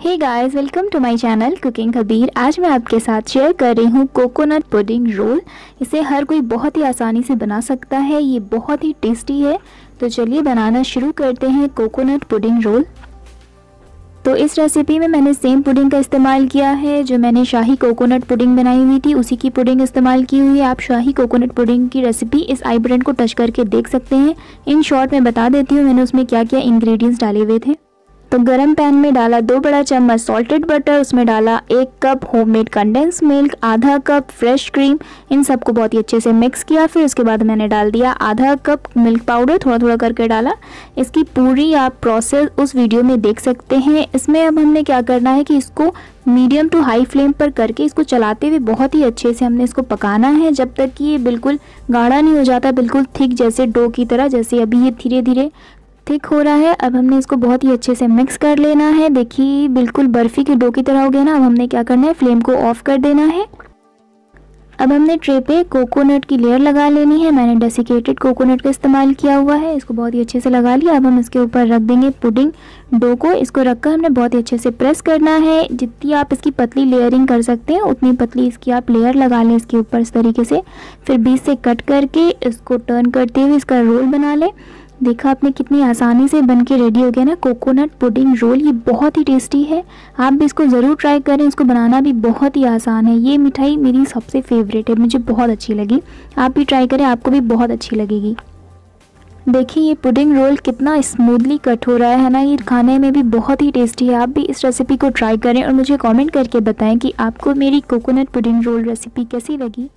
Hey guys welcome to my channel cooking Kabir आज मैं आपके साथ शेयर कर रही हूँ कोकोनट पुडिंग रोल इसे हर कोई बहुत ही आसानी से बना सकता है। ये बहुत ही टेस्टी है। तो चलिए बनाना शुरू करते हैं कोकोनट पुडिंग रोल तो इस रेसिपी में मैंने सेम पुडिंग का इस्तेमाल किया है, जो मैंने शाही कोकोनट पुडिंग बनाई हुई थी। उसी की पुडिंग इस्तेमाल की हुई है। आप शाही कोकोनट पुडिंग की रेसिपी इस आई बटन को टच करके देख सकते हैं। इन शॉर्ट में बता देती हूँ मैंने उसमें क्या क्या इंग्रेडिएंट्स डाले हुए थे। तो गरम पैन में डाला दो बड़ा चम्मच सॉल्टेड बटर उसमें डाला एक कप होममेड कंडेंस मिल्क आधा कप फ्रेश क्रीम इन सबको बहुत ही अच्छे से मिक्स किया, फिर उसके बाद मैंने डाल दिया आधा कप मिल्क पाउडर थोड़ा थोड़ा करके डाला। इसकी पूरी आप प्रोसेस उस वीडियो में देख सकते हैं। इसमें अब हमने क्या करना है कि इसको मीडियम टू हाई फ्लेम पर करके इसको चलाते हुए बहुत ही अच्छे से हमने इसको पकाना है। जब तक कि ये बिल्कुल गाढ़ा नहीं हो जाता, बिल्कुल थिक जैसे डो की तरह, जैसे अभी ये धीरे धीरे थिक हो रहा है, अब हमने इसको बहुत ही अच्छे से मिक्स कर लेना है। देखिए, बिल्कुल बर्फ़ी के डो की तरह हो गया ना, अब हमने क्या करना है फ्लेम को ऑफ़ कर देना है। अब हमने ट्रे पे कोकोनट की लेयर लगा लेनी है। मैंने डेसिकेटेड कोकोनट का इस्तेमाल किया हुआ है, इसको बहुत ही अच्छे से लगा लिया। अब हम इसके ऊपर रख देंगे पुडिंग डो को। इसको रखकर हमने बहुत ही अच्छे से प्रेस करना है। जितनी आप इसकी पतली लेयरिंग कर सकते हैं, उतनी पतली इसकी आप लेयर लगा लें इसके ऊपर इस तरीके से। फिर बीच से कट करके इसको टर्न करते हुए इसका रोल बना लें। देखा आपने कितनी आसानी से बन के रेडी हो गया ना? कोकोनट पुडिंग रोल ये बहुत ही टेस्टी है। आप भी इसको ज़रूर ट्राई करें, इसको बनाना भी बहुत ही आसान है। ये मिठाई मेरी सबसे फेवरेट है, मुझे बहुत अच्छी लगी। आप भी ट्राई करें, आपको भी बहुत अच्छी लगेगी। देखिए ये पुडिंग रोल कितना स्मूथली कट हो रहा है ना? ये खाने में भी बहुत ही टेस्टी है। आप भी इस रेसिपी को ट्राई करें और मुझे कमेंट करके बताएँ कि आपको मेरी कोकोनट पुडिंग रोल रेसिपी कैसी लगी।